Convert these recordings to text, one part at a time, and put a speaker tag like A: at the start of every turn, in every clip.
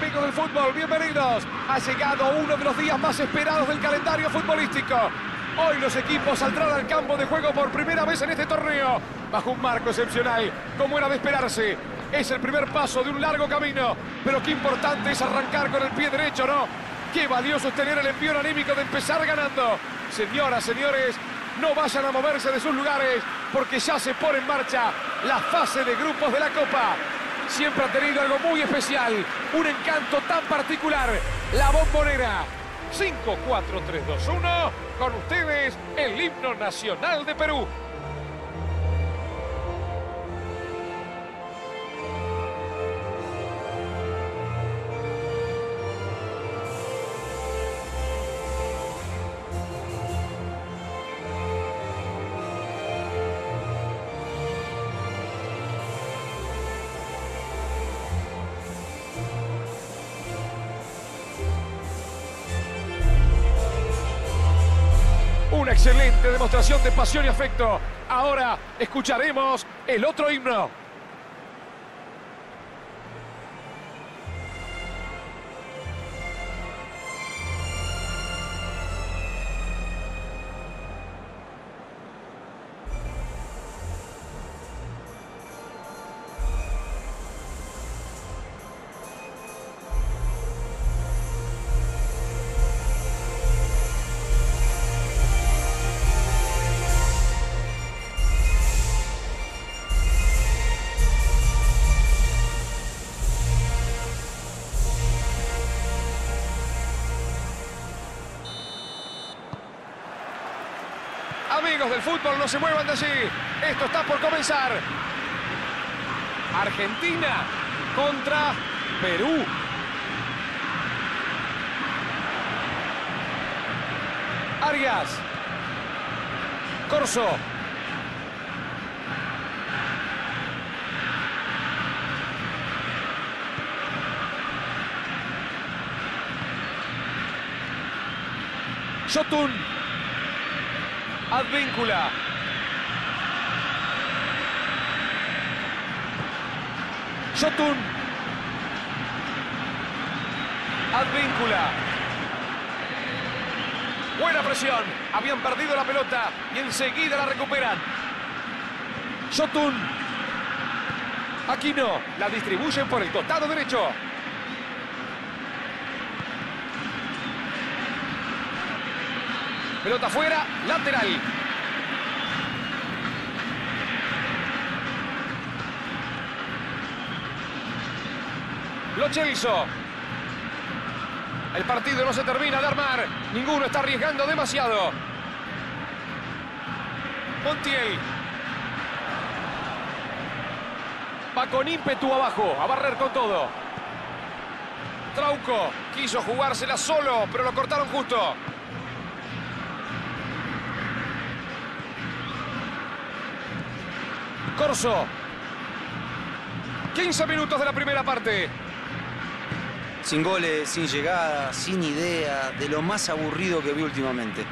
A: amigos del fútbol? Bienvenidos. Ha llegado uno de los días más esperados del calendario futbolístico. Hoy los equipos saldrán al campo de juego por primera vez en este torneo, bajo un marco excepcional, como era de esperarse. Es el primer paso de un largo camino, pero qué importante es arrancar con el pie derecho, ¿no? Qué valioso tener el envío anímico de empezar ganando. Señoras, señores, no vayan a moverse de sus lugares, porque ya se pone en marcha la fase de grupos de la Copa siempre ha tenido algo muy especial, un encanto tan particular, la bombonera. 5, 4, 3, 2, 1, con ustedes el himno nacional de Perú. Excelente demostración de pasión y afecto. Ahora escucharemos el otro himno. Amigos del fútbol, no se muevan de allí. Esto está por comenzar. Argentina contra Perú. Arias. Corso. Shotun. Advíncula. Shotun. Advíncula. Buena presión. Habían perdido la pelota y enseguida la recuperan. Shotun. Aquino. La distribuyen por el costado derecho. Pelota fuera, lateral. Lo Chelso. El partido no se termina de armar. Ninguno está arriesgando demasiado. Montiel. Va con ímpetu abajo, a barrer con todo. Trauco quiso jugársela solo, pero lo cortaron justo. Corso. 15 minutos de la primera parte.
B: Sin goles, sin llegada, sin idea, de lo más aburrido que vi últimamente.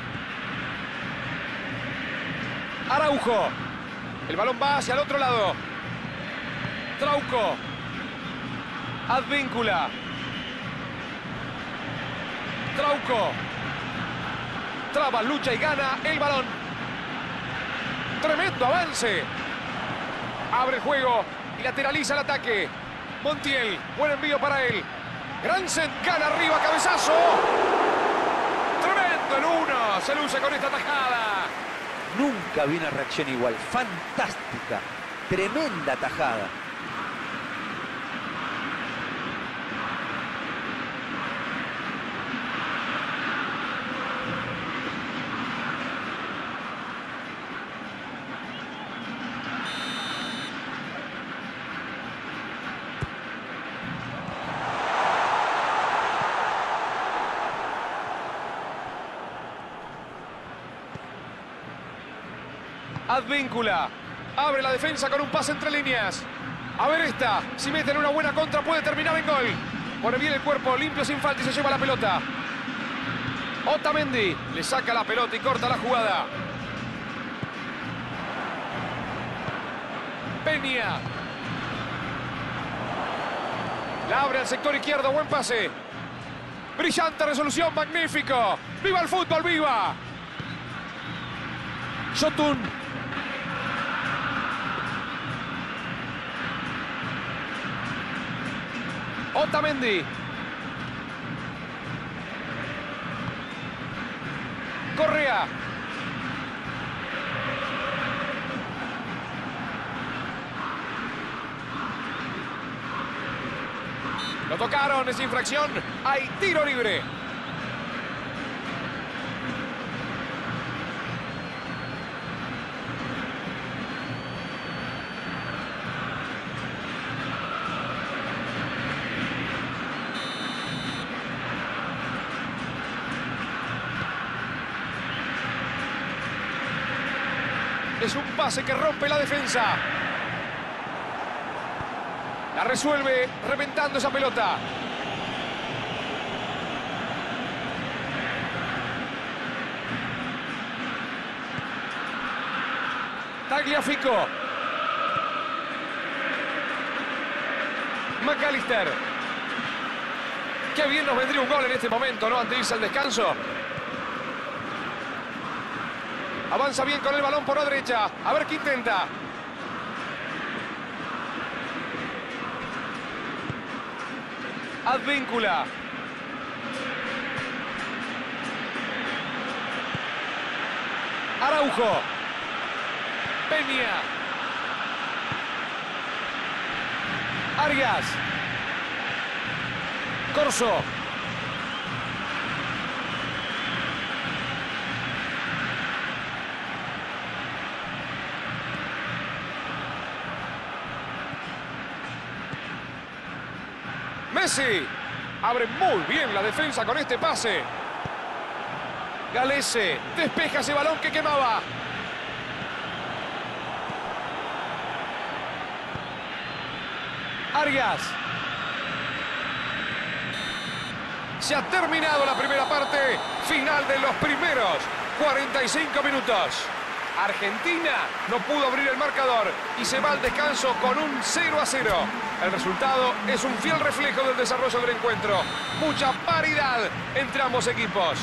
A: Araujo. El balón va hacia el otro lado. Trauco. Advíncula. Trauco. Traba, lucha y gana el balón. Tremendo avance. Abre juego y lateraliza el ataque. Montiel, buen envío para él. Gransen gana arriba, cabezazo. Tremendo el uno. Se luce con esta tajada.
C: Nunca vi una reacción igual. Fantástica. Tremenda tajada.
A: Advíncula. Abre la defensa con un pase entre líneas. A ver esta. Si meten una buena contra puede terminar en gol. Pone bien el cuerpo, limpio sin falta y se lleva la pelota. Otamendi le saca la pelota y corta la jugada. Peña. La abre al sector izquierdo, buen pase. Brillante resolución, magnífico. ¡Viva el fútbol, viva! Shotun. Otamendi. Correa. Lo tocaron, es infracción. Hay tiro libre. Es un pase que rompe la defensa. La resuelve reventando esa pelota. Tagliafico. McAllister. Qué bien nos vendría un gol en este momento, ¿no? Antes de irse al descanso. Avanza bien con el balón por la derecha. A ver qué intenta. Advíncula. Araujo. Peña. Arias. Corso. Messi. Abre muy bien la defensa con este pase. Galese despeja ese balón que quemaba. Arias. Se ha terminado la primera parte. Final de los primeros 45 minutos. Argentina no pudo abrir el marcador y se va al descanso con un 0 a 0. El resultado es un fiel reflejo del desarrollo del encuentro. Mucha paridad entre ambos equipos.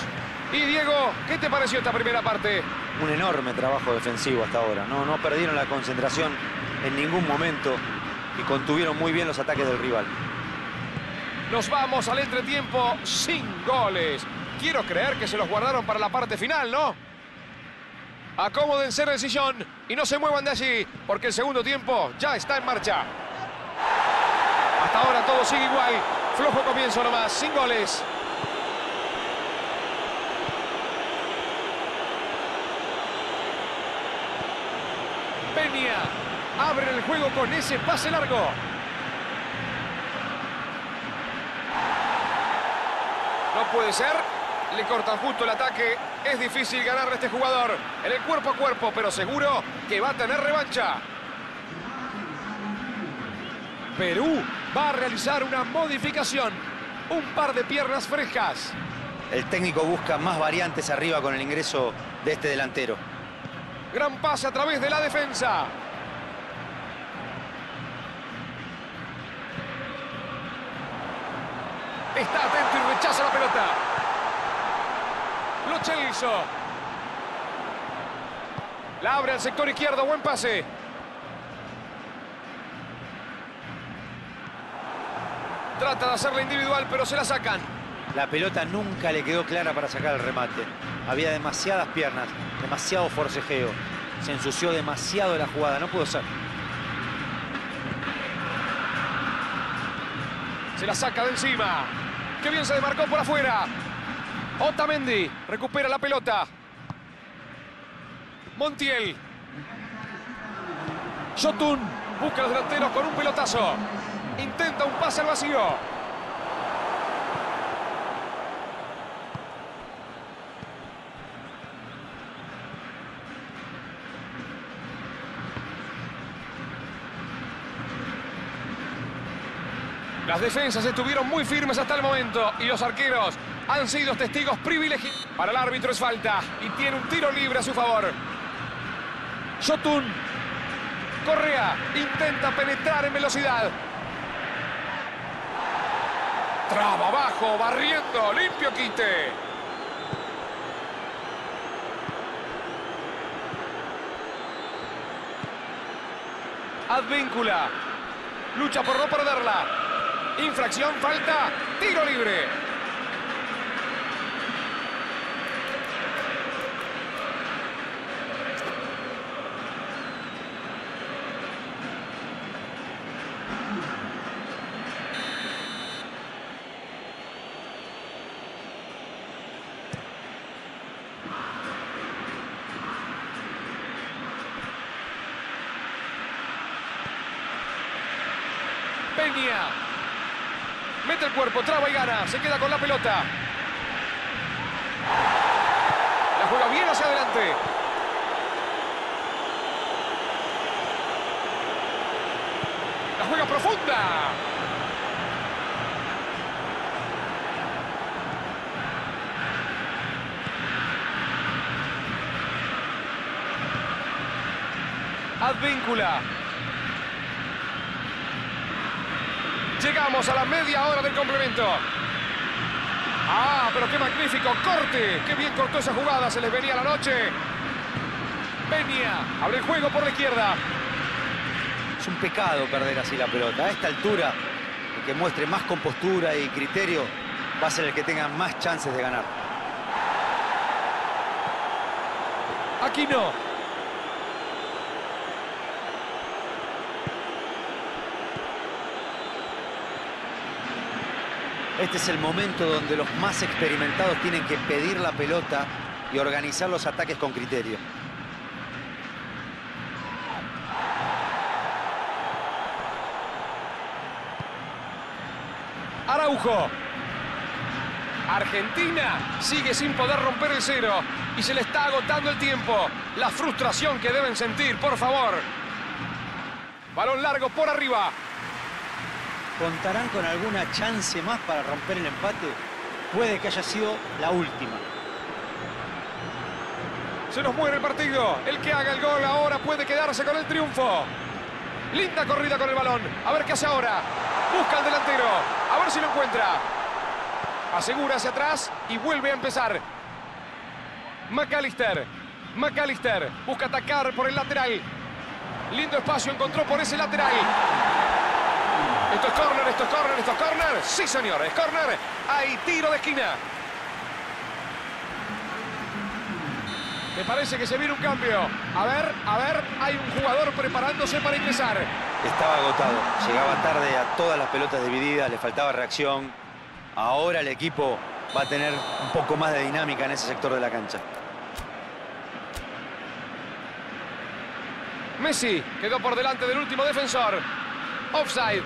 A: Y Diego, ¿qué te pareció esta primera parte?
B: Un enorme trabajo defensivo hasta ahora. No, no perdieron la concentración en ningún momento y contuvieron muy bien los ataques del rival.
A: Nos vamos al entretiempo sin goles. Quiero creer que se los guardaron para la parte final, ¿no? Acomódense en el sillón y no se muevan de allí, porque el segundo tiempo ya está en marcha. Hasta ahora todo sigue igual. Flojo comienzo nomás, sin goles. Peña abre el juego con ese pase largo. No puede ser. Le cortan justo el ataque. Es difícil ganarle a este jugador en el cuerpo a cuerpo, pero seguro que va a tener revancha. Perú va a realizar una modificación. Un par de piernas frescas.
B: El técnico busca más variantes arriba con el ingreso de este delantero.
A: Gran pase a través de la defensa. Está atento y rechaza la pelota. Lo Chelsea. La abre al sector izquierdo. Buen pase. Trata de hacerla individual, pero se la sacan.
B: La pelota nunca le quedó clara para sacar el remate. Había demasiadas piernas, demasiado forcejeo. Se ensució demasiado la jugada, no pudo ser.
A: Se la saca de encima. Qué bien se demarcó por afuera. Otamendi recupera la pelota. Montiel. Shotun busca a los delanteros con un pelotazo. Intenta un pase al vacío. Las defensas estuvieron muy firmes hasta el momento y los arqueros han sido testigos privilegiados. Para el árbitro es falta y tiene un tiro libre a su favor. Shotun. Correa intenta penetrar en velocidad. Traba abajo, barriendo, limpio quite. Advíncula. Lucha por no perderla. Infracción, falta, tiro libre. Mete el cuerpo, traba y gana. Se queda con la pelota. La juega bien hacia adelante. La juega profunda. Advíncula. Llegamos a la media hora del complemento. Ah, pero qué magnífico corte. Qué bien cortó esa jugada. Se les venía la noche. Peña abre el juego por la izquierda.
B: Es un pecado perder así la pelota. A esta altura, el que muestre más compostura y criterio va a ser el que tenga más chances de ganar.
A: Aquí no.
B: Este es el momento donde los más experimentados tienen que pedir la pelota y organizar los ataques con criterio.
A: Araujo. Argentina sigue sin poder romper el cero y se le está agotando el tiempo. La frustración que deben sentir, por favor. Balón largo por arriba.
B: ¿Contarán con alguna chance más para romper el empate? Puede que haya sido la última.
A: Se nos muere el partido. El que haga el gol ahora puede quedarse con el triunfo. Linda corrida con el balón. A ver qué hace ahora. Busca al delantero. A ver si lo encuentra. Asegura hacia atrás y vuelve a empezar. McAllister. McAllister busca atacar por el lateral. Lindo espacio encontró por ese lateral. Esto es córner, esto es córner, esto es córner. Sí, señor, es córner. Hay tiro de esquina. Me parece que se viene un cambio. A ver, a ver, hay un jugador preparándose para ingresar.
B: Estaba agotado, llegaba tarde a todas las pelotas divididas, le faltaba reacción. Ahora el equipo va a tener un poco más de dinámica en ese sector de la cancha.
A: Messi quedó por delante del último defensor. Offside.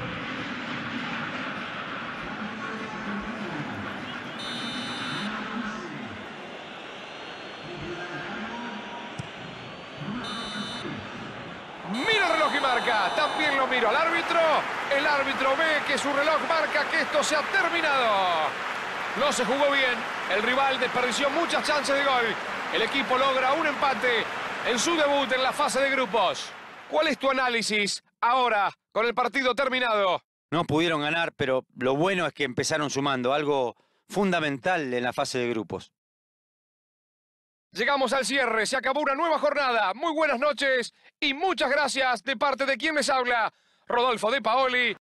A: Mira el reloj y marca. También lo miro al árbitro. El árbitro ve que su reloj marca que esto se ha terminado. No se jugó bien. El rival desperdició muchas chances de gol. El equipo logra un empate en su debut en la fase de grupos. ¿Cuál es tu análisis ahora con el partido terminado?
B: No pudieron ganar, pero lo bueno es que empezaron sumando algo fundamental en la fase de grupos.
A: Llegamos al cierre, se acabó una nueva jornada. Muy buenas noches y muchas gracias de parte de quien les habla, Rodolfo de Paoli.